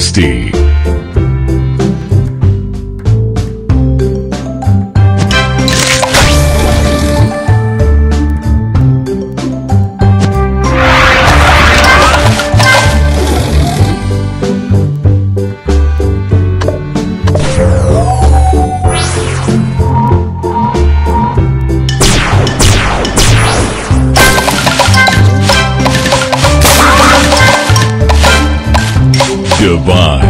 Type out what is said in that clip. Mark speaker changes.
Speaker 1: Steve. Divine.